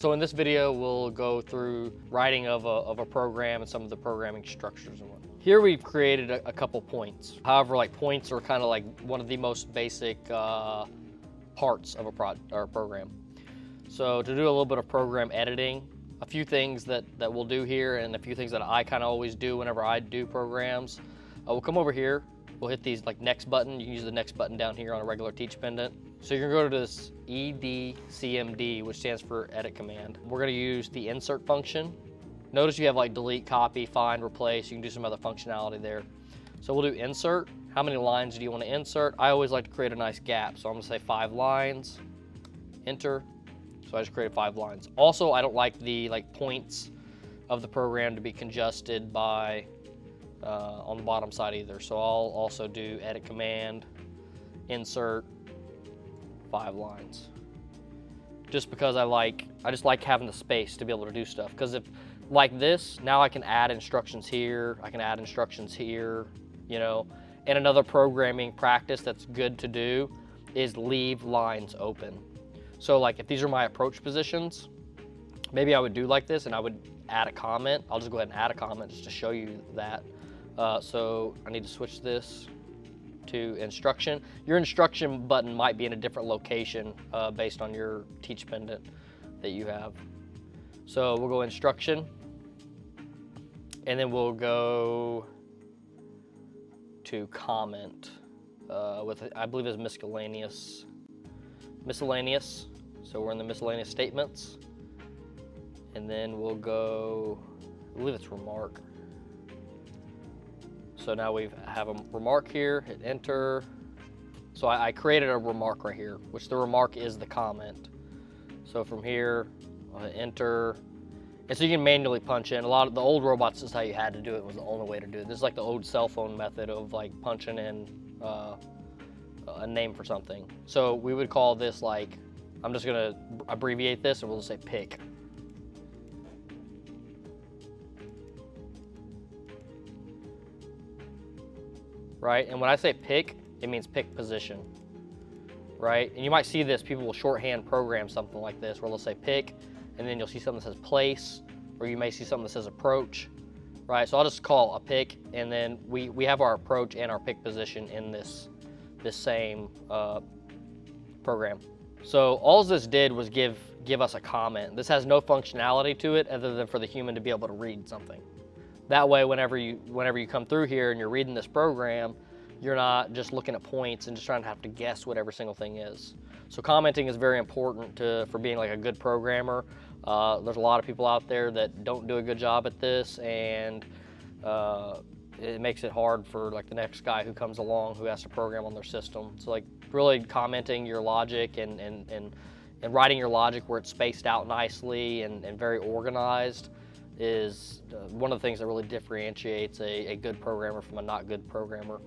So in this video, we'll go through writing of a, of a program and some of the programming structures and whatnot. Here we've created a, a couple points. However, like points are kind of like one of the most basic uh, parts of a pro or program. So to do a little bit of program editing, a few things that, that we'll do here and a few things that I kind of always do whenever I do programs. Uh, we'll come over here, we'll hit these like next button. You can use the next button down here on a regular teach pendant. So you're gonna go to this EDCMD, which stands for edit command. We're gonna use the insert function. Notice you have like delete, copy, find, replace. You can do some other functionality there. So we'll do insert. How many lines do you wanna insert? I always like to create a nice gap. So I'm gonna say five lines, enter. So I just created five lines. Also, I don't like the like points of the program to be congested by uh, on the bottom side either. So I'll also do edit command, insert, five lines. Just because I like, I just like having the space to be able to do stuff. Because if, like this, now I can add instructions here, I can add instructions here, you know. And another programming practice that's good to do is leave lines open. So like if these are my approach positions, maybe I would do like this and I would add a comment. I'll just go ahead and add a comment just to show you that. Uh, so I need to switch this to instruction. Your instruction button might be in a different location uh, based on your teach pendant that you have. So we'll go instruction and then we'll go to comment uh, with, I believe it's miscellaneous miscellaneous. So we're in the miscellaneous statements. And then we'll go, I believe it's remark. So now we have a remark here, hit enter. So I, I, created a remark right here, which the remark is the comment. So from here, I'll hit enter. And so you can manually punch in. A lot of the old robots, this is how you had to do it, was the only way to do it. This is like the old cell phone method of like punching in uh, a name for something. So we would call this like, I'm just gonna abbreviate this and we'll just say pick. Right, and when I say pick, it means pick position, right? And you might see this, people will shorthand program something like this where they'll say pick, and then you'll see something that says place, or you may see something that says approach, right? So I'll just call a pick, and then we, we have our approach and our pick position in this this same uh, program. So all this did was give, give us a comment. This has no functionality to it other than for the human to be able to read something. That way, whenever you, whenever you come through here and you're reading this program, you're not just looking at points and just trying to have to guess what every single thing is. So commenting is very important to, for being like a good programmer. Uh, there's a lot of people out there that don't do a good job at this and uh, it makes it hard for like the next guy who comes along who has to program on their system. So like really commenting your logic and, and, and, and writing your logic where it's spaced out nicely and, and very organized is uh, one of the things that really differentiates a, a good programmer from a not good programmer.